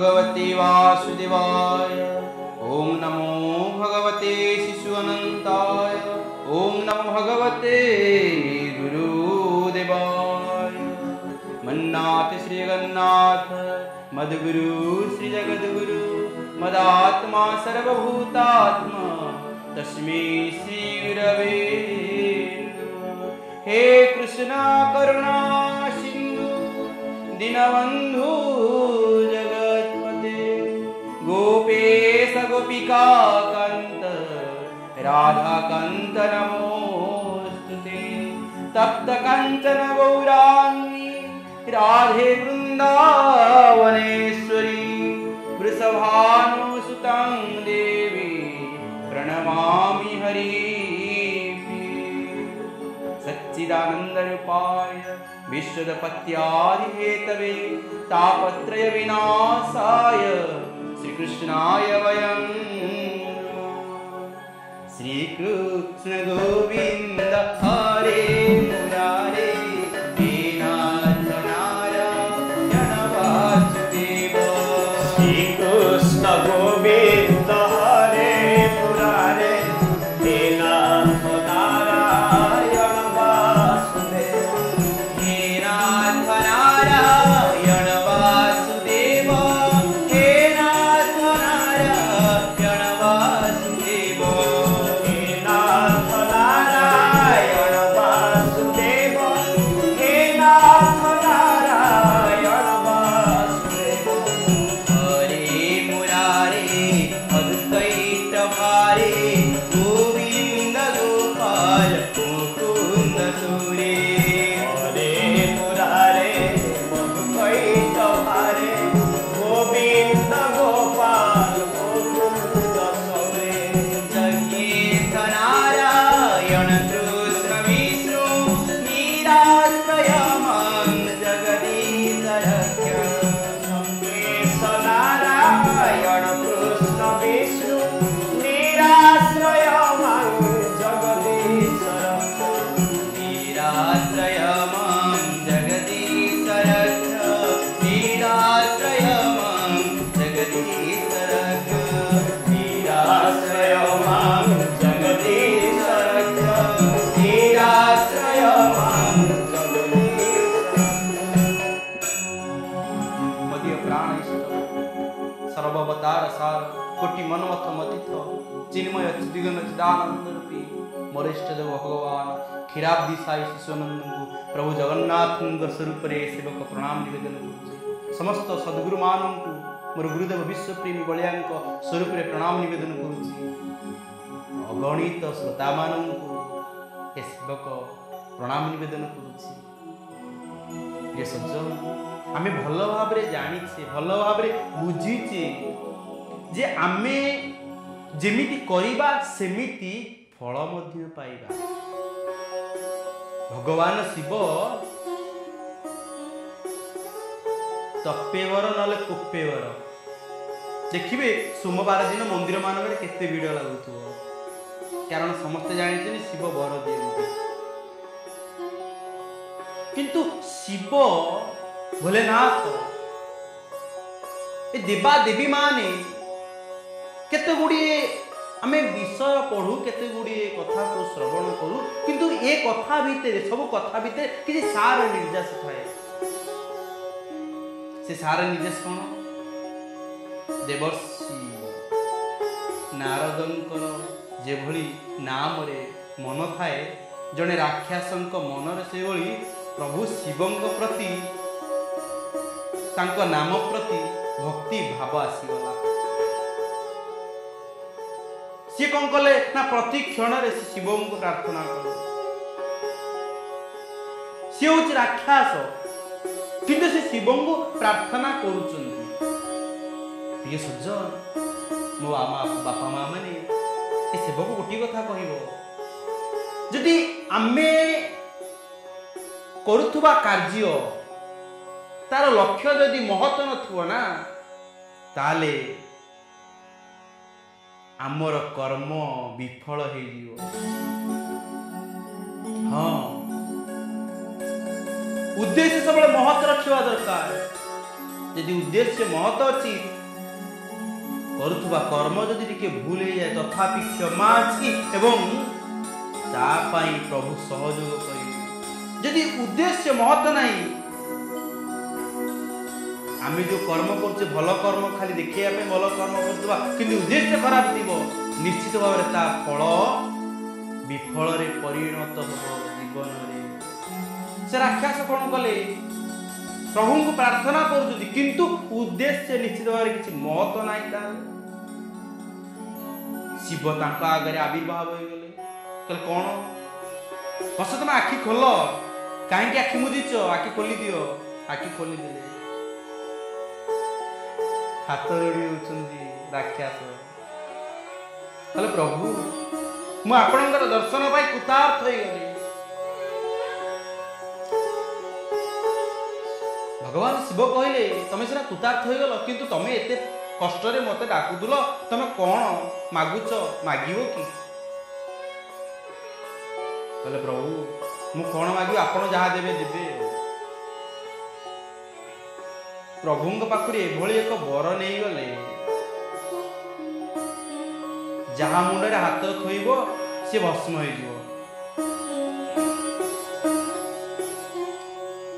भगवते वासुदेवाय। ॐ नमो भगवते शिशु अनन्ताय ॐ नमो भगवते गुरुदेवाय। मन्नाथ श्रीगन्नाथ मद्गुरु श्रीजगद्गुरु मदात्मा सर्वभूतात्मा तस्मै श्रीगुरवे। हे कृष्ण करुणा सिन्धु दीनबन्धु गोपेश गोपिका कान्त राधाकान्त नमोऽस्तु ते तप्त कञ्चन गौराङ्गी राधे वृन्दावनेश्वरी वृषभानुसुतां देवी प्रणमामि हरि सच्चिदानन्दरूपाय विश्वदपत्यादिहेतवे तापत्रयविनाशाय कृष्णाय वयम्। श्रीकृष्णगोविन्द हरे। Fiona. ದಿಗಣ तो प्रभु जगन्नाथ स्वरूप प्रणाम समस्त सद्गुरु मान को मोर गुरुदेव विश्व प्रेमी बलिया स्वरूप प्रणाम निवेदन कर श्रोता मान को प्रणाम निवेदन कर आम भल भाव जानी भल भाव बुझीचे जे आमे ଯେମିତି କରିବା ସେମିତି ଫଳ ମଧ୍ୟ ପାଇବା। ଭଗବାନ ଶିବ ତପେବର ନହେଲେ କୋପେବର ଦେଖିବେ ସୋମବାର ଦିନ ମନ୍ଦିର ମାନଙ୍କରେ କେତେ ଭିଡ଼ ଲାଗୁଥିବ। କାରଣ ସମସ୍ତେ ଜାଣିଛନ୍ତି ଶିବ ବର ଦିଅନ୍ତି। କିନ୍ତୁ ଶିବ ଭୋଲେନାଥ ଏ ଦେବା ଦେବୀ ମାନେ କେତେ ଗୁଡ଼ିଏ ଆମେ ବିଷୟ ପଢୁ କେତେ ଗୁଡ଼ିଏ କଥାକୁ ଶ୍ରବଣ କରୁ କିନ୍ତୁ ଏ କଥା ଭିତରେ ସବୁ କଥା ଭିତରେ କିଛି ସାର ନିର୍ଯାସ ଥାଏ। ସେ ସାର ନିର୍ଯାସ କ'ଣ? ଦେବର୍ଷି ନାରଦଙ୍କର ଯେଭଳି ନାମରେ ମନ ଥାଏ ଜଣେ ରାକ୍ଷାସଙ୍କ ମନରେ ସେଭଳି ପ୍ରଭୁ ଶିବଙ୍କ ପ୍ରତି ତାଙ୍କ ନାମ ପ୍ରତି ଭକ୍ତି ଭାବ ଆସିଗଲା। ସିଏ କଣ କଲେ? ନା ପ୍ରତି କ୍ଷଣରେ ସେ ଶିବଙ୍କୁ ପ୍ରାର୍ଥନା କଲେ। ସିଏ ହଉଛି ରାକ୍ଷାସ। କିନ୍ତୁ ସେ ଶିବଙ୍କୁ ପ୍ରାର୍ଥନା କରୁଛନ୍ତି। ପ୍ରିୟ ସଜ୍ଜନ ମୋ ବାପା ମା ମାନେ ଏ ସେବକୁ ଗୋଟିଏ କଥା କହିବ। ଯଦି ଆମେ କରୁଥିବା କାର୍ଯ୍ୟ ତାର ଲକ୍ଷ୍ୟ ଯଦି ମହତ ନଥିବ ନା ତାହେଲେ ଆମର କର୍ମ ବିଫଳ ହେଇଯିବ। ହଁ। ଉଦ୍ଦେଶ୍ୟ ସବୁବେଳେ ମହତ ରଖିବା ଦରକାର। ଯଦି ଉଦ୍ଦେଶ୍ୟ ମହତ ଅଛି କରୁଥିବା କର୍ମ ଯଦି ଟିକେ ଭୁଲ ହେଇଯାଏ ତଥାପି କ୍ଷମା ଅଛି ଏବଂ ତା ପାଇଁ ପ୍ରଭୁ ସହଯୋଗ କରିବେ। ଯଦି ଉଦ୍ଦେଶ୍ୟ ମହତ ନାହିଁ ଆମେ ଯୋଉ କର୍ମ କରୁଛେ ଭଲ କର୍ମ ଖାଲି ଦେଖେଇବା ପାଇଁ ଭଲ କର୍ମ କରୁଥିବା କିନ୍ତୁ ଉଦ୍ଦେଶ୍ୟ ଖରାପ ଥିବ। ନିଶ୍ଚିତ ଭାବରେ ତା ଫଳ ବିଫଳରେ ପରିଣତ ହେବ ଜୀବନରେ। ସେ ରାକ୍ଷସ କ'ଣ କଲେ? ପ୍ରଭୁଙ୍କୁ ପ୍ରାର୍ଥନା କରୁଛନ୍ତି କିନ୍ତୁ ଉଦ୍ଦେଶ୍ୟ ନିଶ୍ଚିତ ଭାବରେ କିଛି ମହତ ନାହିଁ ତାହେଲେ ଶିବ ତାଙ୍କ ଆଗରେ ଆବିର୍ଭାବ ହୋଇଗଲେ। କହିଲେ କ'ଣ? ବସ ତମେ ଆଖି ଖୋଲ। କାହିଁକି ଆଖି ମୁଦିଛ? ଆଖି ଖୋଲି ଦିଅ। ଆଖି ଖୋଲିଦେଲେ ହାତ ଯୋଡ଼ି ହେଉଛନ୍ତି ରାକ୍ଷସ କହିଲେ ପ୍ରଭୁ ମୁଁ ଆପଣଙ୍କର ଦର୍ଶନ ପାଇଁ କୃତାର୍ଥ ହେଇଗଲି ଭଗବାନ ଶିବ କହିଲେ ତମେ ସିନା କୃତାର୍ଥ ହେଇଗଲ କିନ୍ତୁ ତମେ ଏତେ କଷ୍ଟରେ ମତେ ଡାକୁଥିଲ ତମେ କଣ ମାଗୁଛ ମାଗିବ କି କହିଲେ ପ୍ରଭୁ ମୁଁ କଣ ମାଗିବି ଆପଣ ଯାହା ଦେବେ ଦେବେ ପ୍ରଭୁଙ୍କ ପାଖରୁ ଏଭଳି ଏକ ବର ନେଇଗଲେ। ଯାହା ମୁଣ୍ଡରେ ହାତ ଥୋଇବ ସେ ଭସ୍ମ ହେଇଯିବ।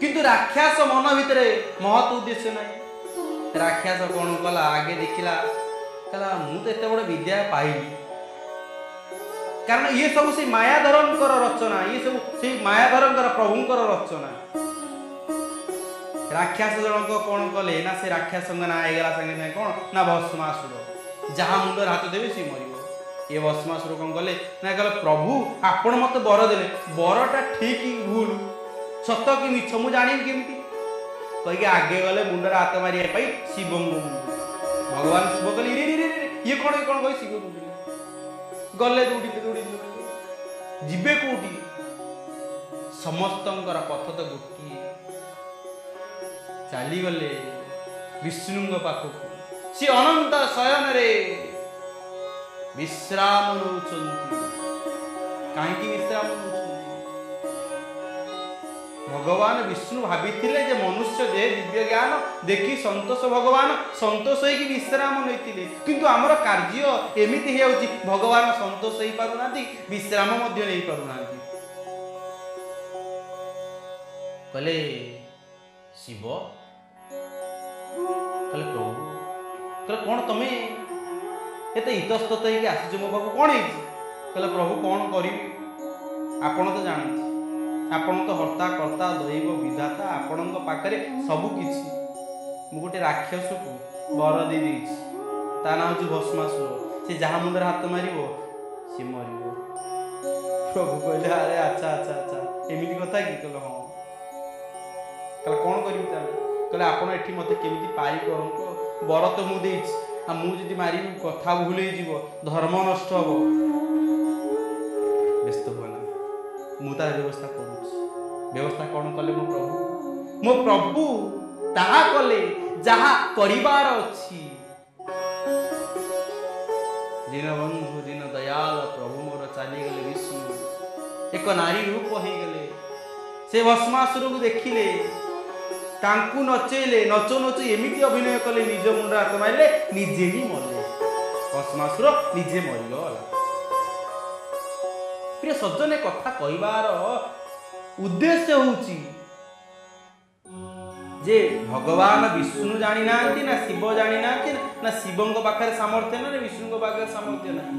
କିନ୍ତୁ ରାକ୍ଷସ ମନ ଭିତରେ ମହତ ଉଦ୍ଦେଶ୍ୟ ନାହିଁ। ରାକ୍ଷସ କଣ କଲା ଆଗେ ଦେଖିଲା କହିଲା ମୁଁ ତ ଏତେ ବଡ ବିଦ୍ୟା ପାଇଲି କାରଣ ଇଏ ସବୁ ସେଇ ମାୟାଧରଙ୍କର ରଚନା ଇଏ ସବୁ ସେଇ ମାୟାଧରଙ୍କର ପ୍ରଭୁଙ୍କର ରଚନା। ରାକ୍ଷସ ଜଣକ କଣ କଲେ ନା ସେ ରାକ୍ଷସଙ୍କ ନାଁ ହେଇଗଲା ସାଙ୍ଗେ ସାଙ୍ଗେ କଣ ନା ଭସ୍ମାସୁର ଯାହା ମୁଣ୍ଡରେ ହାତ ଦେବେ ସେ ମରିବ ଏ ଭସ୍ମାସୁର କଣ କଲେ ନା କହିଲେ ପ୍ରଭୁ ଆପଣ ମତେ ବର ଦେଲେ ବରଟା ଠିକ କି ଭୁଲ ସତ କି ମିଛ ମୁଁ ଜାଣିବି କେମିତି? କହିକି ଆଗେ ଗଲେ ମୁଣ୍ଡରେ ହାତ ମାରିବା ପାଇଁ ଶିବଙ୍କୁ ଭଗବାନ ଶିବ କହିଲେ ଇରେ ଇରେ ଇରେ, ଇଏ କଣ ଇଏ କଣ କହି ଶିବ ମୁଣ୍ଡରେ ଗଲେ ଦୌଡ଼ିଲେ ଦୌଡ଼ିଲେ ଦୌଡ଼ିଲେ। ଯିବେ କୋଉଠି? ସମସ୍ତଙ୍କର ପଥ ତ ଗୋଟିଏ। ଚାଲିଗଲେ ବିଷ୍ଣୁଙ୍କ ପାଖକୁ। ସେ ଅନନ୍ତ ଶୟନରେ ବିଶ୍ରାମ ନେଉଛନ୍ତି। କାହିଁକି ବିଶ୍ରାମ ନେଉଛନ୍ତି? ଭଗବାନ ବିଷ୍ଣୁ ଭାବିଥିଲେ ଯେ ମନୁଷ୍ୟ ଦେହ ଦିବ୍ୟ ଜ୍ଞାନ ଦେଖି ସନ୍ତୋଷ ଭଗବାନ ସନ୍ତୋଷ ହେଇକି ବିଶ୍ରାମ ନେଇଥିଲେ। କିନ୍ତୁ ଆମର କାର୍ଯ୍ୟ ଏମିତି ହେଇଯାଉଛି ଭଗବାନ ସନ୍ତୋଷ ହେଇପାରୁନାହାନ୍ତି ବିଶ୍ରାମ ମଧ୍ୟ ନେଇପାରୁନାହାନ୍ତି। କହିଲେ ଶିବ କହିଲେ ପ୍ରଭୁ କହିଲେ କ'ଣ ତମେ ଏତେ ଇତସ୍ତତ ହେଇକି ଆସିଛ ମୋ ପାଖକୁ? କ'ଣ ହେଇଛି? କହିଲେ ପ୍ରଭୁ କ'ଣ କରିବି? ଆପଣ ତ ଜାଣନ୍ତି। ଆପଣ ତ ହର୍ତ୍ତା କର୍ତ୍ତା ଦୈବ ବିଧାତା ଆପଣଙ୍କ ପାଖରେ ସବୁ କିଛି। ମୁଁ ଗୋଟେ ରାକ୍ଷସକୁ ବର ଦେଇ ଦେଇଛି। ତା ନାଁ ହେଉଛି ଭସ୍ମାସୁର। ସେ ଯାହା ମୁଣ୍ଡରେ ହାତ ମାରିବ ସେ ମରିବ। ପ୍ରଭୁ କହିଲେ ଆରେ ଆଚ୍ଛା ଆଚ୍ଛା ଆଚ୍ଛା। ଏମିତି କଥା କି? କହିଲେ ହଁ। କହିଲେ କ'ଣ କରିବି ତାହେଲେ? କହିଲେ ଆପଣ ଏଠି ମୋତେ କେମିତି ପାରି କରନ୍ତୁ ବର ତ ମୁଁ ଦେଇଛି। ଆଉ ମୁଁ ଯଦି ମାରିବି କଥା ଭୁଲ ହେଇଯିବ ଧର୍ମ ନଷ୍ଟ ହବ। ବ୍ୟସ୍ତ ହୁଅନା ମୁଁ ତାର ବ୍ୟବସ୍ଥା କରୁଛି। ବ୍ୟବସ୍ଥା କ'ଣ କଲେ ମୋ ପ୍ରଭୁ? ମୋ ପ୍ରଭୁ ତାହା କଲେ ଯାହା କରିବାର ଅଛି। ଦୀନବନ୍ଧୁ ଦୀନ ଦୟାଳ ପ୍ରଭୁ ମୋର ଚାଲିଗଲେ ବିଷ୍ଣୁ। ଏକ ନାରୀ ରୂପ ହେଇଗଲେ। ସେ ଭସ୍ମାସୁରକୁ ଦେଖିଲେ। ତାଙ୍କୁ ନଚେଇଲେ ନଚଉ ନଚଉ ଏମିତି ଅଭିନୟ କଲେ ନିଜ ମୁଣ୍ଡ ହାତ ମାରିଲେ ନିଜେ ହିଁ ମରିଲେ। ଭସ୍ମାସୁର ନିଜେ ମରିଗଲା। ପ୍ରିୟ ସଜ୍ଜନେ କଥା କହିବାର ଉଦ୍ଦେଶ୍ୟ ହଉଛି ଯେ ଭଗବାନ ବିଷ୍ଣୁ ଜାଣିନାହାନ୍ତି ନା ଶିବ ଜାଣିନାହାନ୍ତି ନା ଶିବଙ୍କ ପାଖରେ ସାମର୍ଥ୍ୟ ନାହିଁ ନା ବିଷ୍ଣୁଙ୍କ ପାଖରେ ସାମର୍ଥ୍ୟ ନାହିଁ।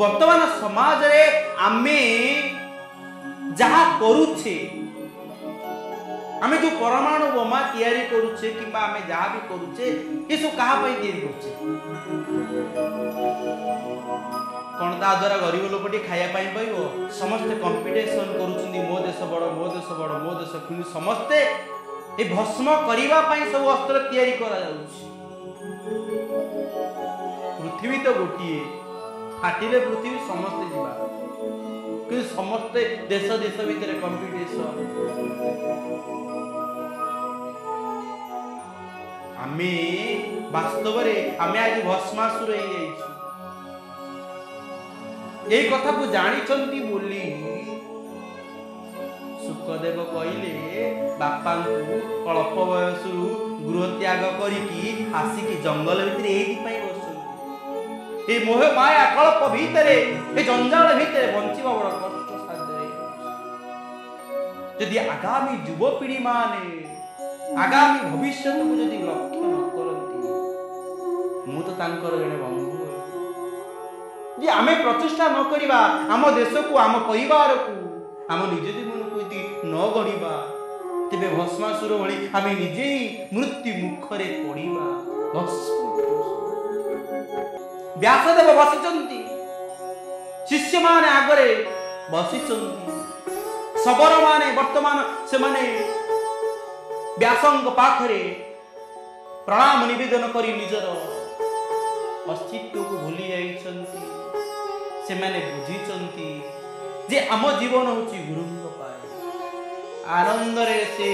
ବର୍ତ୍ତମାନ ସମାଜରେ ଆମେ ଯାହା କରୁଛେ ଆମେ ଯୋଉ ପରମାଣୁ ବୋମା ତିଆରି କରୁଛେ କିମ୍ବା ଆମେ ଯାହା ବି କରୁଛେ ଏସବୁ କାହା ପାଇଁ ତିଆରି କରୁଛେ? କଣ ତା ଦ୍ୱାରା ଗରିବ ଲୋକଟି ଖାଇବା ପାଇଁ ପାଇବ? ସମସ୍ତେ କମ୍ପିଟିସନ କରୁଛନ୍ତି ମୋ ଦେଶ ବଡ଼ ମୋ ଦେଶ ବଡ଼ ମୋ ଦେଶ କିନ୍ତୁ ସମସ୍ତେ ଏ ଭସ୍ମ କରିବା ପାଇଁ ସବୁ ଅସ୍ତ୍ର ତିଆରି କରାଯାଉଛି। ପୃଥିବୀ ତ ଗୋଟିଏ ଫାଟିଲେ ପୃଥିବୀ ସମସ୍ତେ ଯିବା। କିନ୍ତୁ ସମସ୍ତେ ଦେଶ ଦେଶ ଭିତରେ କମ୍ପିଟିସନ ଆମେ ବାସ୍ତବରେ ଆମେ ଆଜି ଭସ୍ମାସୁର ହେଇଯାଇଛୁ। ଏଇ କଥାକୁ ଜାଣିଛନ୍ତି ବୋଲି ସୁଖ ସୁଖଦେବ କହିଲେ ବାପାଙ୍କୁ ଅଳ୍ପ ବୟସରୁ ଗୃହ ତ୍ୟାଗ କରିକି ଆସିକି ଜଙ୍ଗଲ ଭିତରେ ଏଇଥିପାଇଁ ବସୁଛନ୍ତି এই মোহ মায়া কল্প ভিতরে এই জঞ্জাল ভিতরে বঞ্চিবা বড় কষ্ট সাধ্য ହେଇଯାଉଛି। ଯଦି ଆଗାମୀ ଯୁବପିଢ଼ି ମାନେ ଆଗାମୀ ଭବିଷ୍ୟତକୁ ଯଦି ଲକ୍ଷ୍ୟ ନ କରନ୍ତି ମୁଁ ତ ତାଙ୍କର ଜଣେ ବନ୍ଧୁ ଯେ ଆମେ ପ୍ରଚେଷ୍ଟା ନ କରିବା ଆମ ଦେଶକୁ ଆମ ପରିବାରକୁ ଆମ ନିଜ ଜୀବନକୁ ଯଦି ନ ଗଢ଼ିବା ତେବେ ଭସ୍ମାସୁର ଭଳି ଆମେ ନିଜେ ହିଁ ମୃତ୍ୟୁ ମୁଖରେ ପଡ଼ିବା ଭସ୍ମ ବ୍ୟାସଦେବ ବସିଛନ୍ତି ଶିଷ୍ୟମାନେ ଆଗରେ ବସିଛନ୍ତି ଶବରମାନେ ବର୍ତ୍ତମାନ ସେମାନେ ବ୍ୟାସଙ୍କ ପାଖରେ ପ୍ରଣାମ ନିବେଦନ କରି ନିଜର ଅସ୍ତିତ୍ୱକୁ ଭୁଲି ଯାଇଛନ୍ତି ସେମାନେ ବୁଝିଛନ୍ତି ଯେ ଆମ ଜୀବନ ହେଉଛି ଗୁରୁଙ୍କ ପାଇଁ ଆନନ୍ଦରେ ସେ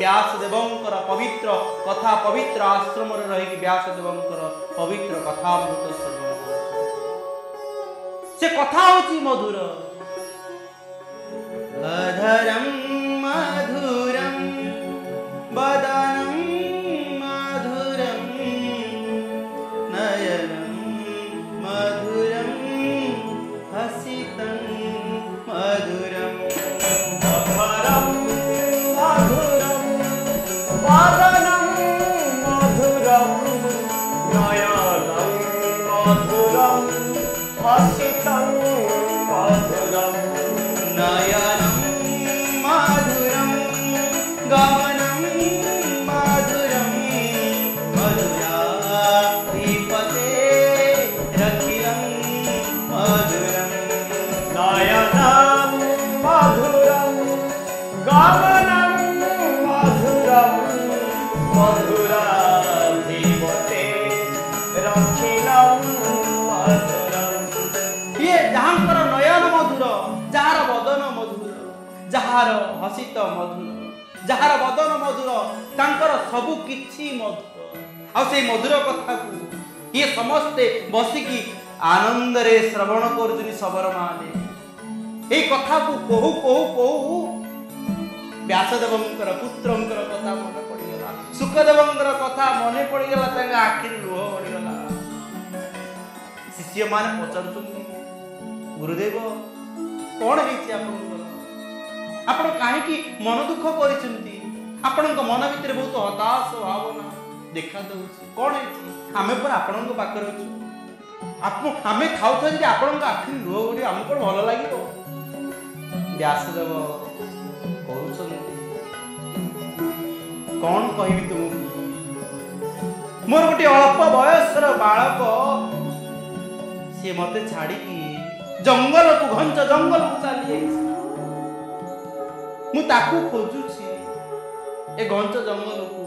ବ୍ୟାସଦେବଙ୍କର ପବିତ୍ର କଥା ପବିତ୍ର ଆଶ୍ରମରେ ରହିକି ବ୍ୟାସଦେବଙ୍କର ପବିତ୍ର କଥାମୃତ ଶ୍ରବଣ କରୁଛନ୍ତି ସେ କଥା ହେଉଛି ମଧୁର ଅଧରಂ ମଧୁର ଯାହାର ବଦନ ମଧୁର ତାଙ୍କର ସବୁ କିଛି ମଧୁର। ଆଉ ସେଇ ମଧୁର କଥାକୁ ଇଏ ସମସ୍ତେ ବସିକି ଆନନ୍ଦରେ ଶ୍ରବଣ କରୁଛନ୍ତି ଶବରମାନେ ଏଇ କଥାକୁ କହୁ କହୁ କହୁ ବ୍ୟାସଦେବଙ୍କର ପୁତ୍ରଙ୍କର କଥା ମନେ ପଡ଼ିଗଲା। ସୁଖଦେବଙ୍କର କଥା ମନେ ପଡ଼ିଗଲା ତାଙ୍କ ଆଖିରୁ ଲୁହ ପଡ଼ିଗଲା ଶିଷ୍ୟମାନେ ପଚାରୁଛନ୍ତି ଗୁରୁଦେବ କଣ ହେଇଛି ଆପଣଙ୍କର? ଆପଣ କାହିଁକି ମନ ଦୁଃଖ କରିଛନ୍ତି ଆପଣଙ୍କ ମନ ଭିତରେ ବହୁତ ହତାଶ ଭାବନା ଦେଖା ଦଉଛି। କଣ ହେଇଛି? ଆମେ ପରା ଆପଣଙ୍କ ପାଖରେ ଅଛୁ। ଆପ- ଆମେ ଥାଉ ଥାଉ ଯଦି ଆପଣଙ୍କ ଆଖିରୁ ଲୁହ ଗଡ଼ି ଆମକୁ କଣ ଭଲ ଲାଗିବ? ବ୍ୟାସଦେବ କହୁଛନ୍ତି କଣ କହିବି ତୁମକୁ? ମୋର ଗୋଟିଏ ଅଳ୍ପ ବୟସର ବାଳକ ସିଏ ମତେ ଛାଡ଼ିକି ଜଙ୍ଗଲକୁ ଘଞ୍ଚ ଜଙ୍ଗଲକୁ ଚାଲି ଯାଇଛି ମୁଁ ତାକୁ ଖୋଜୁଛି ଏ ଘଞ୍ଚ ଜଙ୍ଗଲକୁ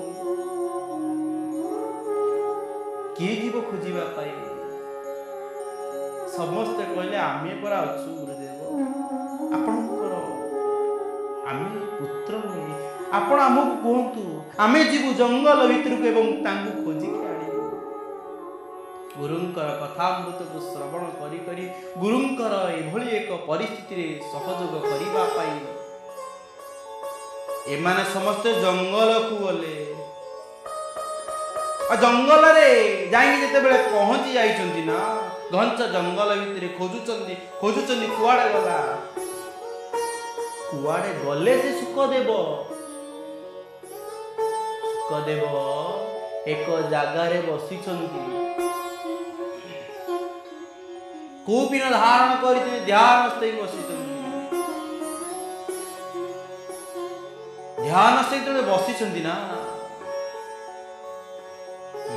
କିଏ ଯିବ ଖୋଜିବା ପାଇଁ ସମସ୍ତେ କହିଲେ ଆମେ ପରା ଅଛୁ ଗୁରୁଦେବ ଆପଣଙ୍କର ଆମେ ପୁତ୍ର ନୁହେଁ ଆପଣ ଆମକୁ କୁହନ୍ତୁ ଆମେ ଯିବୁ ଜଙ୍ଗଲ ଭିତରକୁ ଏବଂ ତାଙ୍କୁ ଖୋଜିକି ଆଣିବୁ ଗୁରୁଙ୍କର କଥାମୃତକୁ ଶ୍ରବଣ କରି କରି ଗୁରୁଙ୍କର ଏଭଳି ଏକ ପରିସ୍ଥିତିରେ ସହଯୋଗ କରିବା ପାଇଁ ଏମାନେ ସମସ୍ତେ ଜଙ୍ଗଲକୁ ଗଲେ। ଆଉ ଜଙ୍ଗଲରେ ଯାଇକି ଯେତେବେଳେ ପହଞ୍ଚି ଯାଇଛନ୍ତି ନା ଘଞ୍ଚ ଜଙ୍ଗଲ ଭିତରେ ଖୋଜୁଛନ୍ତି ଖୋଜୁଛନ୍ତି କୁଆଡେ ଗଲା? କୁଆଡେ ଗଲେ ସେ ସୁଖଦେବ? ସୁଖଦେବ ଏକ ଜାଗାରେ ବସିଛନ୍ତି। କୋଉପିନ ଧାରଣ କରିଛନ୍ତି ହେଇ ବସିଛନ୍ତି। ଧ୍ୟାନସ୍ଥ ହେଇ ଯେତେବେଳେ ବସିଛନ୍ତି ନା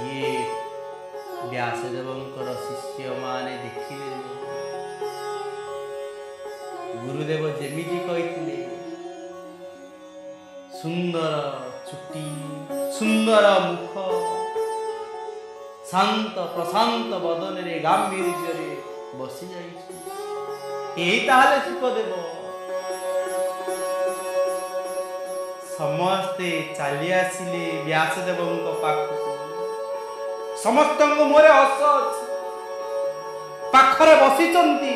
ଇଏ ବ୍ୟାସଦେବଙ୍କର ଶିଷ୍ୟମାନେ ଦେଖିଲେ ଗୁରୁଦେବ ଯେମିତି କହିଥିଲେ ସୁନ୍ଦର ଚୁଟି ସୁନ୍ଦର ମୁଖ ଶାନ୍ତ ପ୍ରଶାନ୍ତ ବଦନରେ ଗାମ୍ଭୀର୍ଯ୍ୟରେ ବସି ଯାଇଛି ଏଇ ତାହେଲେ ସୁଖଦେବ ସମସ୍ତେ ଚାଲି ଆସିଲେ ବ୍ୟାସଦେବଙ୍କ ପାଖକୁ। ସମସ୍ତଙ୍କ ମୁହଁରେ ହସ ଅଛି। ପାଖରେ ବସିଛନ୍ତି।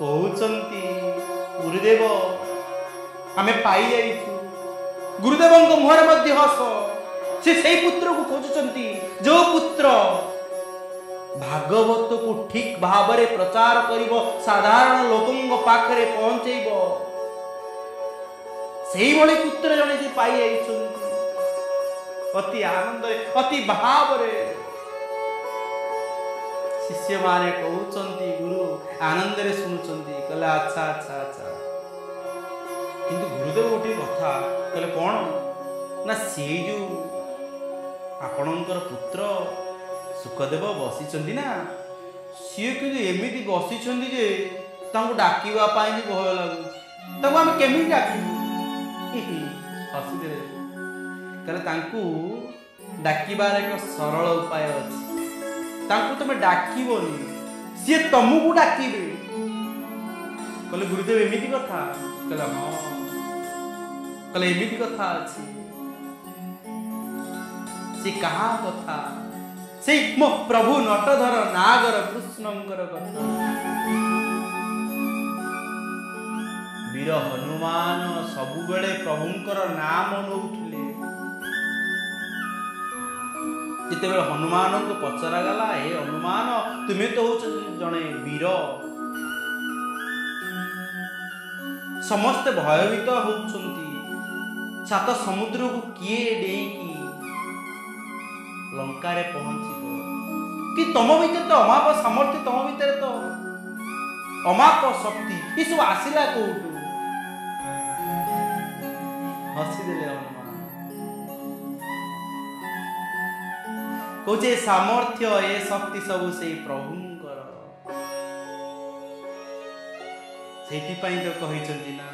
କହୁଛନ୍ତି ଗୁରୁଦେବ ଆମେ ପାଇଯାଇଛୁ। ଗୁରୁଦେବଙ୍କ ମୁହଁରେ ମଧ୍ୟ ହସ। ସେ ସେଇ ପୁତ୍ରକୁ ଖୋଜୁଛନ୍ତି। ଯୋଉ ପୁତ୍ର ଭାଗବତକୁ ଠିକ ଭାବରେ ପ୍ରଚାର କରିବ ସାଧାରଣ ଲୋକଙ୍କ ପାଖରେ ପହଞ୍ଚେଇବ। ସେଇଭଳି ପୁତ୍ର ଜଣେ ସେ ପାଇଯାଇଛନ୍ତି ଅତି ଆନନ୍ଦରେ ଅତି ଭାବରେ। ଶିଷ୍ୟମାନେ କହୁଛନ୍ତି ଗୁରୁ ଆନନ୍ଦରେ ଶୁଣୁଛନ୍ତି। କହିଲେ ଆଚ୍ଛା ଆଚ୍ଛା ଆଚ୍ଛା। କିନ୍ତୁ ଗୁରୁଦେବ ଗୋଟିଏ କଥା କହିଲେ କ'ଣ? ନା ସେଇ ଯୋଉ ଆପଣଙ୍କର ପୁତ୍ର ସୁଖଦେବ ବସିଛନ୍ତି ନା? ସିଏ କିନ୍ତୁ ଏମିତି ବସିଛନ୍ତି ଯେ ତାଙ୍କୁ ଡାକିବା ପାଇଁ ବି ଭୟ ଲାଗୁଛି। ତାଙ୍କୁ ଆମେ କେମିତି ଡାକିବୁ? ହସିଦେଲେ ତାହେଲେ ତାଙ୍କୁ ଡାକିବାର ଏକ ସରଳ ଉପାୟ ଅଛି। ତାଙ୍କୁ ତମେ ଡାକିବନି ସିଏ ତମକୁ ଡାକିବେ। କହିଲେ ଗୁରୁଦେବ ଏମିତି କଥା? କହିଲେ ହଁ। କହିଲେ ଏମିତି କଥା ଅଛି। ସେ କାହା କଥା? ସେଇ ମୋ ପ୍ରଭୁ ନଟଧର ନାଗର କୃଷ୍ଣଙ୍କର କଥା। ବୀର ହନୁମାନ ସବୁବେଳେ ପ୍ରଭୁଙ୍କର ନାମ ନଉଥିଲେ। ଯେତେବେଳେ ହନୁମାନଙ୍କୁ ପଚରାଗଲା ହେ ହନୁମାନ ତୁମେ ତ ହଉଛ ଜଣେ ବୀର। ସମସ୍ତେ ଭୟଭୀତ ହଉଛନ୍ତି। ସାତ ସମୁଦ୍ରକୁ କିଏ ଡେଇଁକି ଲଙ୍କାରେ ପହଞ୍ଚିବ? କି ତମ ଭିତରେ ତ ଅମାପ ସାମର୍ଥ୍ୟ ତମ ଭିତରେ ତ? ଅମାପ ଶକ୍ତି ଏସବୁ ଆସିଲା କୋଉଠୁ? ହସିଦେଲେ ହନୁମାନ। କହୁଛି ସାମର୍ଥ୍ୟ ଏ ଶକ୍ତି ସବୁ ସେଇ ପ୍ରଭୁଙ୍କର। ସେଥିପାଇଁ ତ କହିଛନ୍ତି ନା।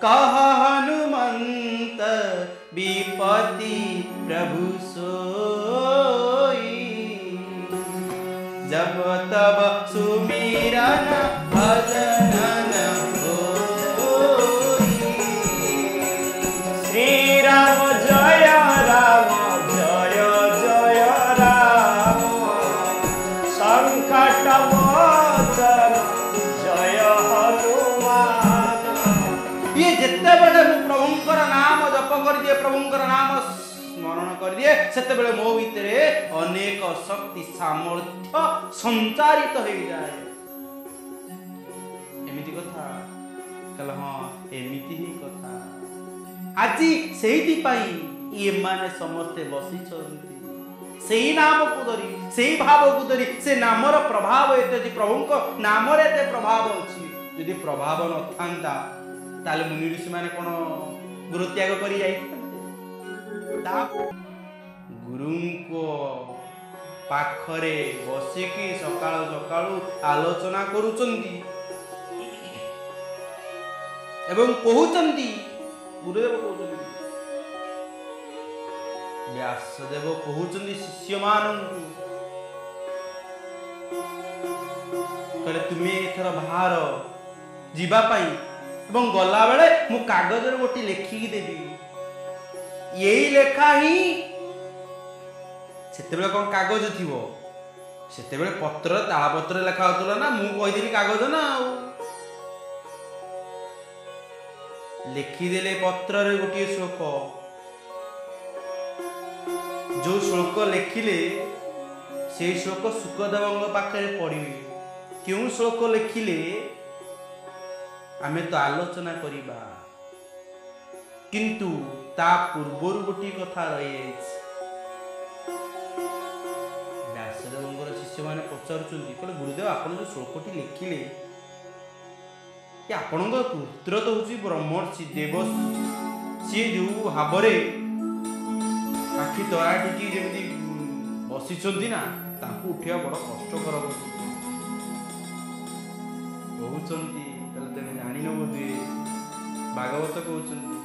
କହ ହନୁମନ୍ତ ବିପତି ପ୍ରଭୁ ସୋଇ। ଜବ ତବ କରିଦିଏ ପ୍ରଭୁଙ୍କର ନାମ ସ୍ମରଣ କରିଦିଏ ସେତେବେଳେ ମୋ ଭିତରେ ଅନେକ ଶକ୍ତି ସାମର୍ଥ୍ୟ ସଞ୍ଚାରିତ ହେଇଯାଏ ଏମିତି କଥା କହିଲେ ହଁ ଏମିତି ହିଁ କଥା ଆଜି ସେଇଥିପାଇଁ ଏମାନେ ସମସ୍ତେ ବସିଛନ୍ତି ସେଇ ନାମକୁ ଧରି ସେଇ ଭାବକୁ ଧରି ସେ ନାମର ପ୍ରଭାବ ଏତେ ଅଛି ପ୍ରଭୁଙ୍କ ନାମରେ ଏତେ ପ୍ରଭାବ ଅଛି ଯଦି ପ୍ରଭାବ ନଥାନ୍ତା ତାହେଲେ ମୁନି ଋଷିମାନେ କ'ଣ ଗୃହତ୍ୟାଗ କରି ଯାଇଥାନ୍ତେ ଗୁରୁଙ୍କ ପାଖରେ ବସିକି ସକାଳୁ ସକାଳୁ ଆଲୋଚନା କରୁଛନ୍ତି ଏବଂ କହୁଛନ୍ତି ଗୁରୁଦେବ କହୁଛନ୍ତି ବ୍ୟାସଦେବ କହୁଛନ୍ତି ଶିଷ୍ୟମାନଙ୍କୁ କହିଲେ ତୁମେ ଏଥର ବାହାର ଯିବା ପାଇଁ। ଏବଂ ଗଲାବେଳେ ମୁଁ କାଗଜରେ ଗୋଟିଏ ଲେଖିକି ଦେବି। ଏଇ ଲେଖା ହିଁ ସେତେବେଳେ କ'ଣ କାଗଜ ଥିବ ସେତେବେଳେ ପତ୍ରରେ ତାଳପତ୍ରରେ ଲେଖା ହଉଥିଲା ନା ମୁଁ କହିଦେଲି କାଗଜ ନା ଆଉ ଲେଖିଦେଲେ ପତ୍ରରେ ଗୋଟିଏ ଶ୍ଲୋକ ଯୋଉ ଶ୍ଲୋକ ଲେଖିଲେ ସେଇ ଶ୍ଲୋକ ସୁଖଦେବଙ୍କ ପାଖରେ ପଡ଼ିବେ କେଉଁ ଶ୍ଲୋକ ଲେଖିଲେ ଆମେ ତ ଆଲୋଚନା କରିବା କିନ୍ତୁ ତା ପୂର୍ବରୁ ଗୋଟିଏ କଥା ରହିଯାଇଛି। ବ୍ୟାସଦେବଙ୍କର ଶିଷ୍ୟମାନେ ପଚାରୁଛନ୍ତି କହିଲେ ଗୁରୁଦେବ ଆପଣ ଯୋଉ ଶ୍ଲୋକଟି ଲେଖିଲେ କି ଆପଣଙ୍କ ପୁତ୍ର ତ ହଉଛି ବ୍ରହ୍ମର୍ଷି ଦେବ ସିଏ ଯୋଉ ଭାବରେ ଆଖି ତରାଟିକି ଯେମିତି ଉଁ, ବସିଛନ୍ତି ନା ତାଙ୍କୁ ଉଠିବା ବଡ କଷ୍ଟକର କହୁଛନ୍ତି ତାହେଲେ ତମେ ଜାଣିନ ବୋଧେ? ଭାଗବତ କହୁଛନ୍ତି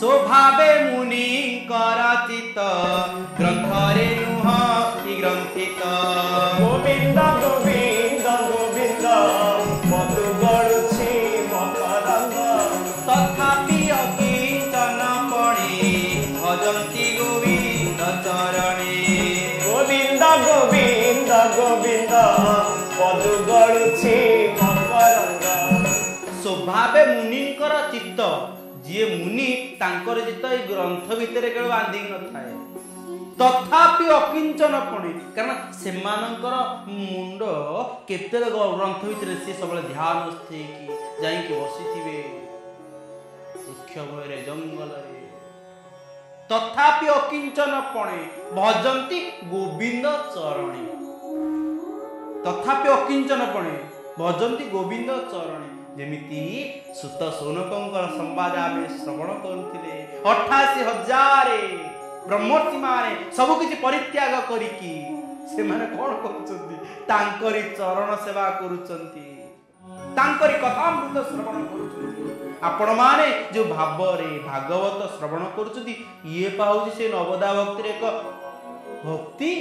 স্বভাবে মুনি করাচিত গ্রন্থরে নুহ গ্রন্থিত গোবিন্দ গোবিন্দ গোবিন্দ মধু গড়ুছি মকরন্দ তথাপি অকিঞ্চন পণে ভজন্তি গোবিন্দ চরণে। গোবিন্দ গোবিন্দ গোবিন্দ মধু গড়ুছি মকরন্দ স্বভাবে মুনিঙ্কর চিত্ত ଯିଏ ମୁନି ତାଙ୍କର ଚିତ୍ତ ଏଇ ଗ୍ରନ୍ଥ ଭିତରେ କେବଳ ବାନ୍ଧିକି ନଥାଏ। ତଥାପି ଅକିଞ୍ଚନ ପଣେ କାରଣ ସେମାନଙ୍କର ମୁଣ୍ଡ କେତେବେଳେ ଗ୍ରନ୍ଥ ଭିତରେ ସିଏ ସବୁବେଳେ ଧ୍ୟାନ ହେଇକି ଯାଇକି ବସିଥିବେ। ବୃକ୍ଷ ମୂଳରେ ଜଙ୍ଗଲରେ। ତଥାପି ଅକିଞ୍ଚନ ପଣେ ଭଜନ୍ତି ଗୋବିନ୍ଦ ଚରଣୀ। ତଥାପି ଅକିଞ୍ଚନ ପଣେ ଭଜନ୍ତି ଗୋବିନ୍ଦ ଚରଣୀ। ଯେମିତି ସୁତ ସୌନକଙ୍କର ସମ୍ବାଦ ଆମେ ଶ୍ରବଣ କରୁଥିଲେ। ଅଠାଅଶୀ ହଜାରେ ବ୍ରହ୍ମର୍ଷିମାନେ ସବୁ କିଛି ପରିତ୍ୟାଗ କରିକି ସେମାନେ କଣ କରୁଛନ୍ତି? ତାଙ୍କରି ଚରଣ ସେବା କରୁଛନ୍ତି। ତାଙ୍କରି କଥାମୃତ ଶ୍ରବଣ କରୁଛନ୍ତି। ଆପଣମାନେ ଯୋଉ ଭାବରେ ଭାଗବତ ଶ୍ରବଣ କରୁଛନ୍ତି ଇଏ ପାଉଛି ସେ ନବଦା ଭକ୍ତିର ଏକ ଭକ୍ତି?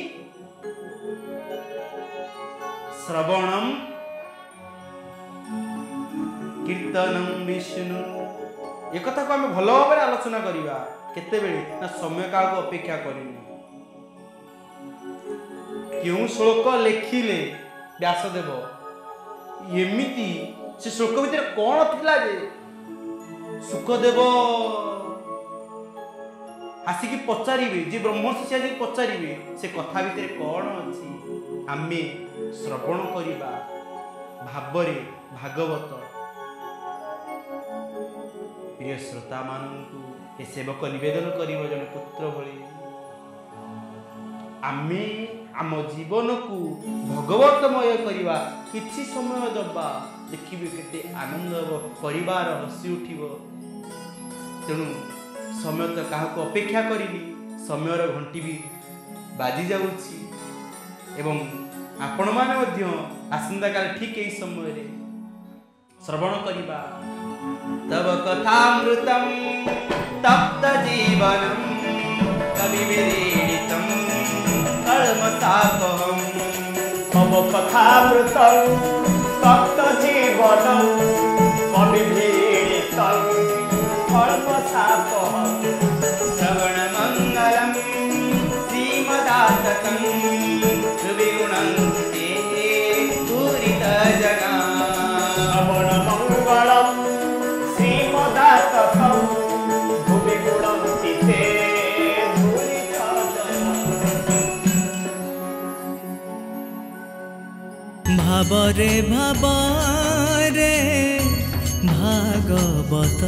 ଶ୍ରବଣମ୍ କୀର୍ତ୍ତନಂ ବିଷ୍ଣୁ। ଏ କଥାକୁ ଆମେ ଭଲ ଭାବରେ ଆଲୋଚନା କରିବା। କେତେବେଳେ? ନା ସମୟ କାହାକୁ ଅପେକ୍ଷା କରିନି। କେଉଁ ଶ୍ଲୋକ ଲେଖିଲେ ବ୍ୟାସଦେବ? ଏମିତି ସେ ଶ୍ଲୋକ ଭିତରେ କଣ ଥିଲା ଯେ? ସୁଖଦେବ ଆସିକି ପଚାରିବେ ଯେ ବ୍ରହ୍ମଶିଷି ଆସିକି ପଚାରିବେ ସେ କଥା ଭିତରେ କଣ ଅଛି? ଆମେ ଶ୍ରବଣ କରିବା। ଭାବରେ ଭାଗବତ ପ୍ରିୟ ଶ୍ରୋତାମାନଙ୍କୁ ଏ ସେବକ ନିବେଦନ କରିବ ଜଣେ ପୁତ୍ର ଭଳି। ଆମେ ଆମ ଜୀବନକୁ ଭଗବତମୟ କରିବା କିଛି ସମୟ ଦେବା ଦେଖିବେ କେତେ ଆନନ୍ଦ ହେବ ପରିବାର ହସି ଉଠିବ। ତେଣୁ ସମୟ ତ କାହାକୁ ଅପେକ୍ଷା କରିନି ସମୟର ଘଣ୍ଟି ବି ବାଜି ଯାଉଛି। ଏବଂ ଆପଣମାନେ ମଧ୍ୟ ଆସନ୍ତାକାଲି ଠିକ୍ ଏହି ସମୟରେ ଶ୍ରବଣ କରିବା। तव कथामृतं तप्तजीवनं कविविरीडितं कल्मतापम् तव कथामृतं तप्तजीवनं कविभिरीडितं कल्मसाकम् श्रवणमङ्गलं श्रीमदातकम् ভাবরে ভাবরে ভাগবত